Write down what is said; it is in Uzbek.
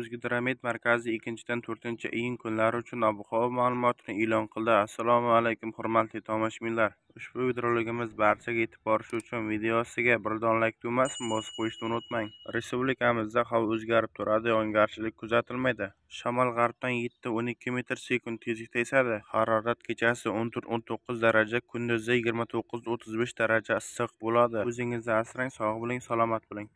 o'zgidromet markazi ikkinchidan to'rtinchi iyun kunlari uchun ob havo ma'lumotini e'lon qildi. Assalomu alaykum hurmatli tomoshabinlar. Ushbu videorolikimiz barchaga yetib borishi uchun videosiga birdon layk tugmasini bosib qo'yishni unutmang. Respublikamizda havo o'zgarib turadi yog'ingarchilik kuzatilmaydi. Shamol g'arbdan yetti o'n ikki metr sekund tezlikda esadi. Harorat kechasi o'n to'rt o'n to'qqiz daraja kunduzi yigirma to'qqiz o'ttiz besh daraja issiq bo'ladi. O'zingizni asrang sog' bo'ling salomat bo'ling.